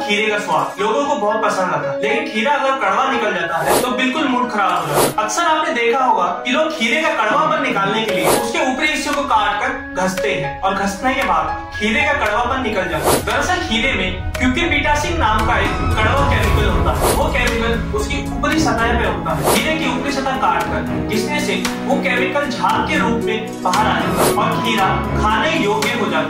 खीरे का स्वाद। लोगों को बहुत पसंद आता है। लेकिन खीरा अगर कड़वा निकल जाता है तो बिल्कुल मूड खराब हो जाता है। अक्सर आपने देखा होगा कि लोग खीरे का कड़वापन निकालने के लिए उसके ऊपरी हिस्से को काट कर घसते हैं और घसने के बाद खीरे का कड़वापन निकल जाता है। दरअसल खीरे में क्यूकिन नाम का एक कड़वा केमिकल होता है, वो केमिकल उसकी ऊपरी सतह पे होता है। खीरे की ऊपरी सतह काट कर जिसने से वो केमिकल झाग के रूप में बाहर आ जाता है और खीरा खाने योग्य हो जाता है।